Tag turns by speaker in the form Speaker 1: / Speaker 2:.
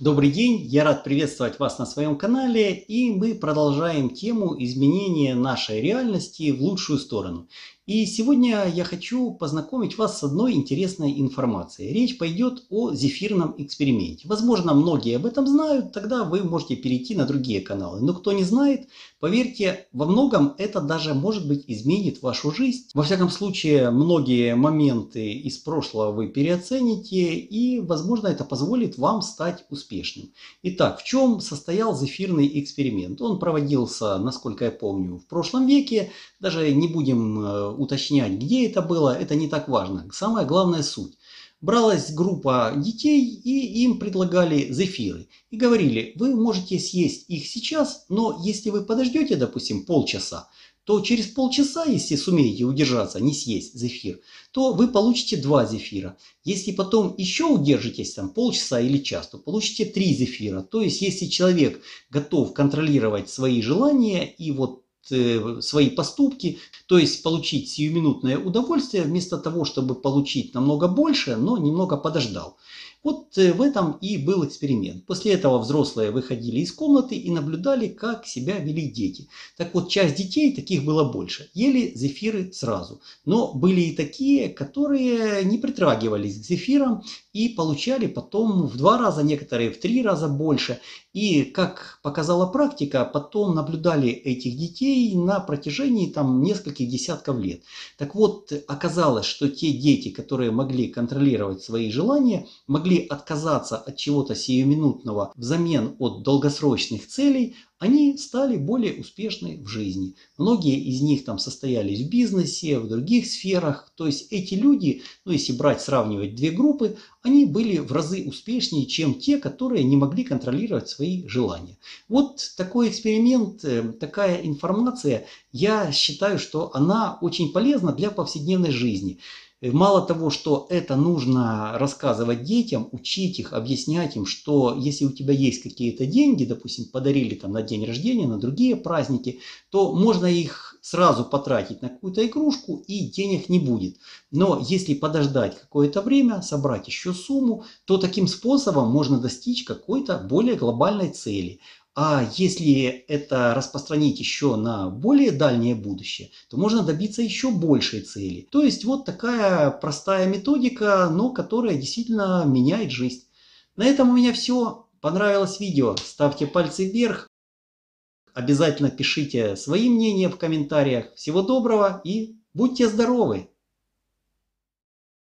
Speaker 1: Добрый день, я рад приветствовать вас на своем канале и мы продолжаем тему изменения нашей реальности в лучшую сторону. И сегодня я хочу познакомить вас с одной интересной информацией. Речь пойдет о зефирном эксперименте. Возможно, многие об этом знают, тогда вы можете перейти на другие каналы. Но кто не знает, поверьте, во многом это даже, может быть, изменит вашу жизнь. Во всяком случае, многие моменты из прошлого вы переоцените и, возможно, это позволит вам стать успешным. Итак, в чем состоял зефирный эксперимент? Он проводился, насколько я помню, в прошлом веке. Даже не будем э, уточнять, где это было, это не так важно. Самая главная суть. Бралась группа детей и им предлагали зефиры. И говорили, вы можете съесть их сейчас, но если вы подождете, допустим, полчаса, то через полчаса, если сумеете удержаться, не съесть зефир, то вы получите два зефира. Если потом еще удержитесь там полчаса или час, то получите три зефира. То есть, если человек готов контролировать свои желания и вот Э, свои поступки, то есть получить сиюминутное удовольствие вместо того, чтобы получить намного больше, но немного подождал. Вот э, в этом и был эксперимент. После этого взрослые выходили из комнаты и наблюдали, как себя вели дети. Так вот, часть детей, таких было больше, ели зефиры сразу. Но были и такие, которые не притрагивались к зефирам и получали потом в два раза, некоторые в три раза больше. И, как показала практика, потом наблюдали этих детей на протяжении там нескольких десятков лет. Так вот, оказалось, что те дети, которые могли контролировать свои желания, могли отказаться от чего-то сиюминутного взамен от долгосрочных целей, они стали более успешны в жизни. Многие из них там состоялись в бизнесе, в других сферах. То есть эти люди, ну если брать, сравнивать две группы, они были в разы успешнее, чем те, которые не могли контролировать свои желания. Вот такой эксперимент, э, такая информация, я считаю, что она очень полезна для повседневной жизни. Мало того, что это нужно рассказывать детям, учить их, объяснять им, что если у тебя есть какие-то деньги, допустим, подарили там на день рождения, на другие праздники, то можно их сразу потратить на какую-то игрушку и денег не будет. Но если подождать какое-то время, собрать еще сумму, то таким способом можно достичь какой-то более глобальной цели. А если это распространить еще на более дальнее будущее, то можно добиться еще большей цели. То есть вот такая простая методика, но которая действительно меняет жизнь. На этом у меня все. Понравилось видео? Ставьте пальцы вверх. Обязательно пишите свои мнения в комментариях. Всего доброго и будьте здоровы!